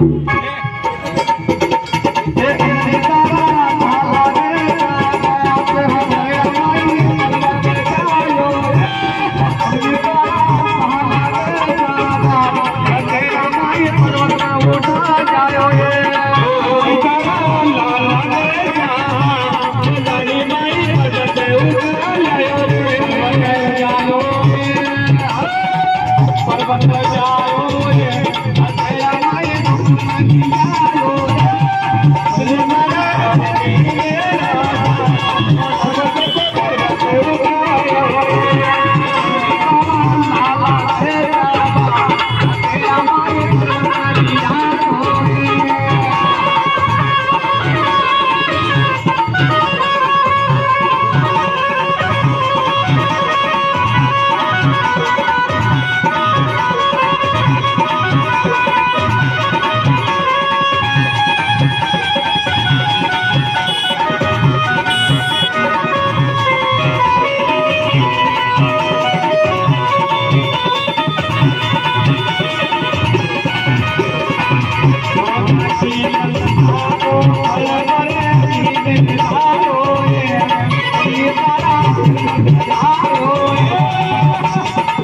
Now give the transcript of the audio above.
来。